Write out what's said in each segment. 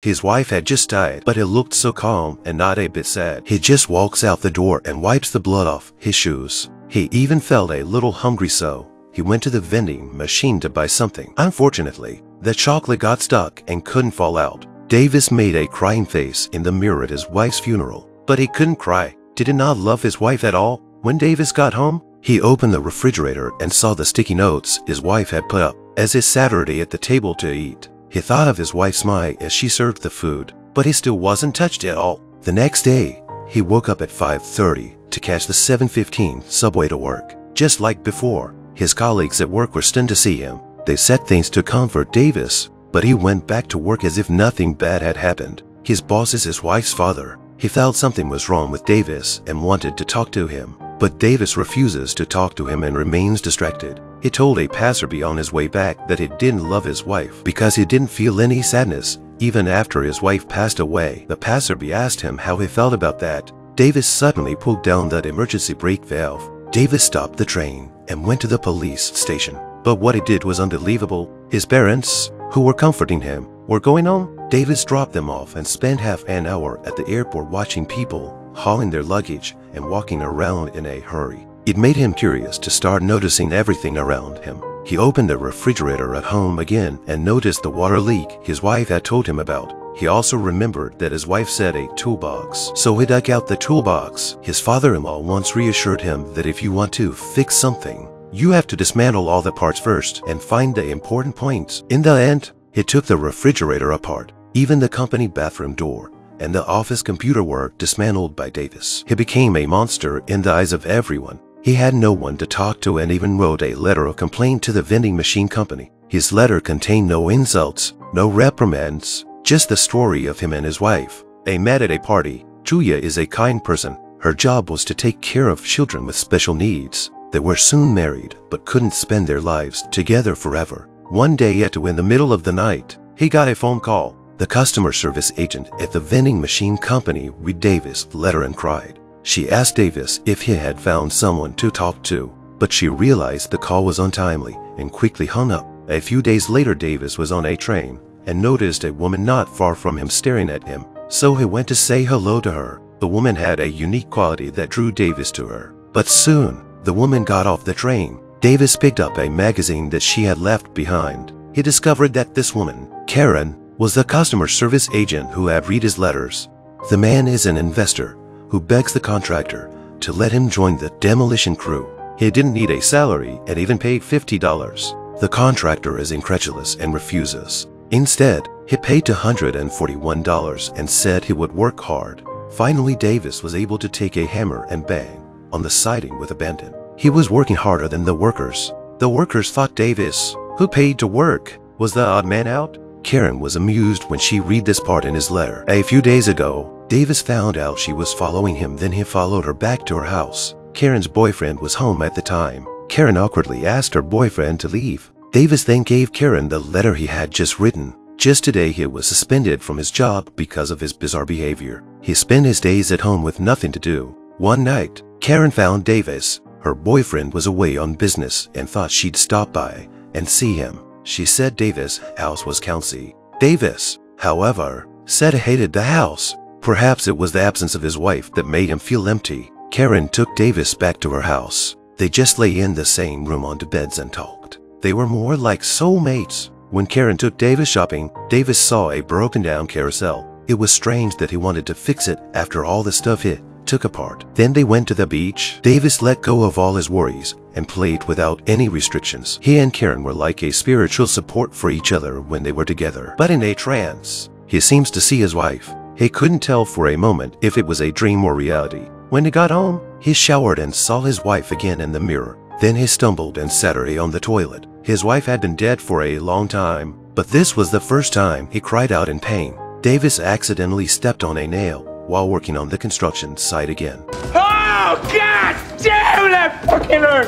His wife had just died, but he looked so calm and not a bit sad. He just walks out the door and wipes the blood off his shoes. He even felt a little hungry so he went to the vending machine to buy something. Unfortunately, the chocolate got stuck and couldn't fall out. Davis made a crying face in the mirror at his wife's funeral, but he couldn't cry. Did he not love his wife at all? When Davis got home, he opened the refrigerator and saw the sticky notes his wife had put up. As his Saturday at the table to eat, he thought of his wife's smile as she served the food, but he still wasn't touched at all. The next day, he woke up at 5.30 to catch the 7.15 subway to work. Just like before, his colleagues at work were stunned to see him. They said things to comfort Davis, but he went back to work as if nothing bad had happened. His boss is his wife's father. He felt something was wrong with Davis and wanted to talk to him, but Davis refuses to talk to him and remains distracted. He told a passerby on his way back that he didn't love his wife because he didn't feel any sadness even after his wife passed away. The passerby asked him how he felt about that. Davis suddenly pulled down that emergency brake valve. Davis stopped the train and went to the police station. But what he did was unbelievable. His parents, who were comforting him, were going home. Davis dropped them off and spent half an hour at the airport watching people hauling their luggage and walking around in a hurry. It made him curious to start noticing everything around him. He opened the refrigerator at home again and noticed the water leak his wife had told him about. He also remembered that his wife said a toolbox, so he dug out the toolbox. His father-in-law once reassured him that if you want to fix something, you have to dismantle all the parts first and find the important points. In the end, he took the refrigerator apart, even the company bathroom door, and the office computer were dismantled by Davis. He became a monster in the eyes of everyone. He had no one to talk to and even wrote a letter of complaint to the vending machine company. His letter contained no insults, no reprimands, just the story of him and his wife. They met at a party. Julia is a kind person. Her job was to take care of children with special needs. They were soon married, but couldn't spend their lives together forever. One day at in the middle of the night, he got a phone call. The customer service agent at the vending machine company read Davis' letter and cried. She asked Davis if he had found someone to talk to, but she realized the call was untimely and quickly hung up. A few days later, Davis was on a train and noticed a woman not far from him staring at him. So he went to say hello to her. The woman had a unique quality that drew Davis to her. But soon, the woman got off the train. Davis picked up a magazine that she had left behind. He discovered that this woman, Karen, was the customer service agent who had read his letters. The man is an investor who begs the contractor to let him join the demolition crew. He didn't need a salary and even paid $50. The contractor is incredulous and refuses. Instead, he paid $241 and said he would work hard. Finally, Davis was able to take a hammer and bang on the siding with abandon. He was working harder than the workers. The workers thought Davis, who paid to work, was the odd man out. Karen was amused when she read this part in his letter. A few days ago, Davis found out she was following him then he followed her back to her house. Karen's boyfriend was home at the time. Karen awkwardly asked her boyfriend to leave. Davis then gave Karen the letter he had just written. Just today he was suspended from his job because of his bizarre behavior. He spent his days at home with nothing to do. One night, Karen found Davis. Her boyfriend was away on business and thought she'd stop by and see him. She said Davis' house was county. Davis, however, said he hated the house Perhaps it was the absence of his wife that made him feel empty. Karen took Davis back to her house. They just lay in the same room on the beds and talked. They were more like soulmates. When Karen took Davis shopping, Davis saw a broken down carousel. It was strange that he wanted to fix it after all the stuff he took apart. Then they went to the beach. Davis let go of all his worries and played without any restrictions. He and Karen were like a spiritual support for each other when they were together. But in a trance, he seems to see his wife he couldn't tell for a moment if it was a dream or reality. When he got home, he showered and saw his wife again in the mirror. Then he stumbled and sat her on the toilet. His wife had been dead for a long time, but this was the first time he cried out in pain. Davis accidentally stepped on a nail while working on the construction site again. Oh, God damn, that fucking hurt!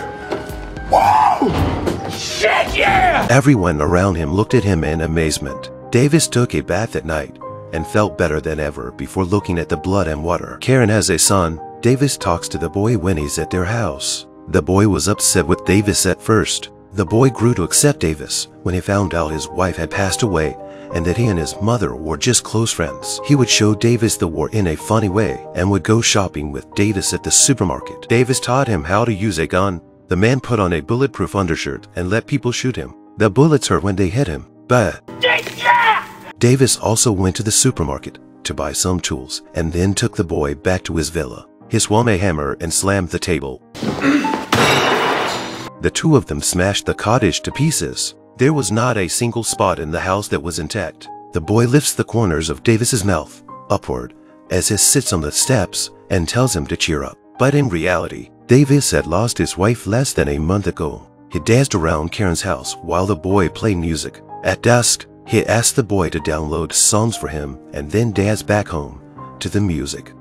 Whoa! Shit, yeah! Everyone around him looked at him in amazement. Davis took a bath at night and felt better than ever before looking at the blood and water. Karen has a son. Davis talks to the boy when he's at their house. The boy was upset with Davis at first. The boy grew to accept Davis when he found out his wife had passed away and that he and his mother were just close friends. He would show Davis the war in a funny way and would go shopping with Davis at the supermarket. Davis taught him how to use a gun. The man put on a bulletproof undershirt and let people shoot him. The bullets hurt when they hit him, but! Davis also went to the supermarket to buy some tools and then took the boy back to his villa. He swung a hammer and slammed the table. The two of them smashed the cottage to pieces. There was not a single spot in the house that was intact. The boy lifts the corners of Davis's mouth upward as he sits on the steps and tells him to cheer up. But in reality, Davis had lost his wife less than a month ago. He danced around Karen's house while the boy played music. At dusk, he asked the boy to download songs for him and then danced back home to the music.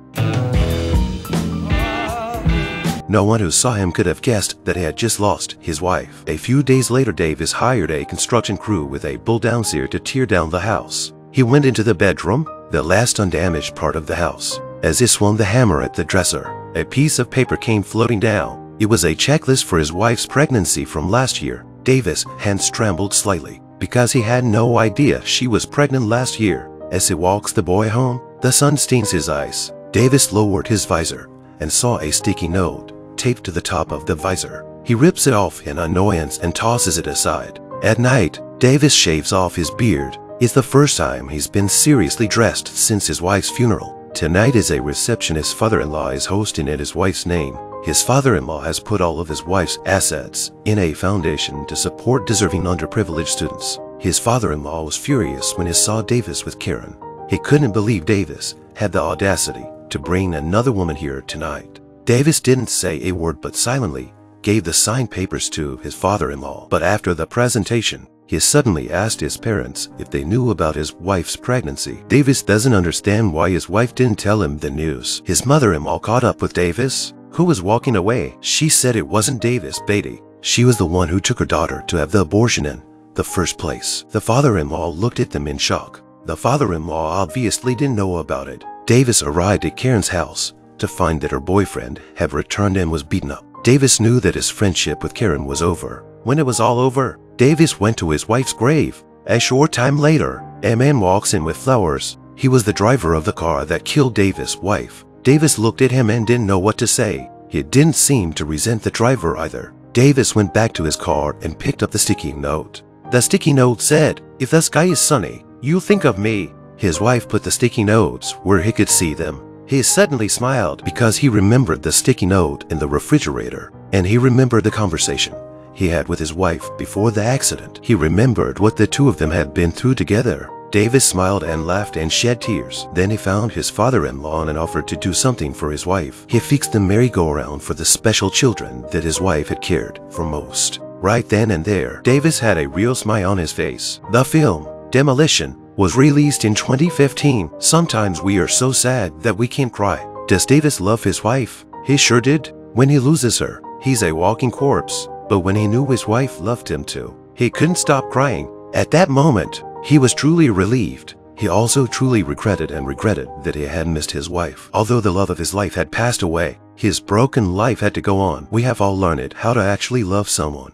No one who saw him could have guessed that he had just lost his wife. A few days later, Davis hired a construction crew with a bulldozer to tear down the house. He went into the bedroom, the last undamaged part of the house. As he swung the hammer at the dresser, a piece of paper came floating down. It was a checklist for his wife's pregnancy from last year. Davis' hands trembled slightly because he had no idea she was pregnant last year. As he walks the boy home, the sun stings his eyes. Davis lowered his visor and saw a sticky note taped to the top of the visor. He rips it off in annoyance and tosses it aside. At night, Davis shaves off his beard. It's the first time he's been seriously dressed since his wife's funeral. Tonight is a reception his father-in-law is hosting in his wife's name. His father-in-law has put all of his wife's assets in a foundation to support deserving underprivileged students. His father-in-law was furious when he saw Davis with Karen. He couldn't believe Davis had the audacity to bring another woman here tonight. Davis didn't say a word but silently gave the signed papers to his father-in-law. But after the presentation, he suddenly asked his parents if they knew about his wife's pregnancy. Davis doesn't understand why his wife didn't tell him the news. His mother-in-law caught up with Davis, who was walking away. She said it wasn't Davis, Beatty. She was the one who took her daughter to have the abortion in the first place. The father-in-law looked at them in shock. The father-in-law obviously didn't know about it. Davis arrived at Karen's house to find that her boyfriend had returned and was beaten up. Davis knew that his friendship with Karen was over. When it was all over, Davis went to his wife's grave. A short time later, a man walks in with flowers. He was the driver of the car that killed Davis' wife. Davis looked at him and didn't know what to say. He didn't seem to resent the driver either. Davis went back to his car and picked up the sticky note. The sticky note said, If the sky is sunny, you think of me. His wife put the sticky notes where he could see them. He suddenly smiled because he remembered the sticky note in the refrigerator, and he remembered the conversation he had with his wife before the accident. He remembered what the two of them had been through together. Davis smiled and laughed and shed tears. Then he found his father-in-law and offered to do something for his wife. He fixed the merry-go-round for the special children that his wife had cared for most. Right then and there, Davis had a real smile on his face. The film, Demolition, was released in 2015. Sometimes we are so sad that we can't cry. Does Davis love his wife? He sure did. When he loses her, he's a walking corpse. But when he knew his wife loved him too, he couldn't stop crying. At that moment, he was truly relieved. He also truly regretted and regretted that he had missed his wife. Although the love of his life had passed away, his broken life had to go on. We have all learned how to actually love someone.